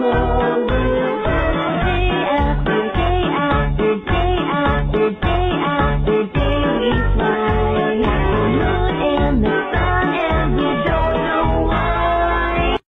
more.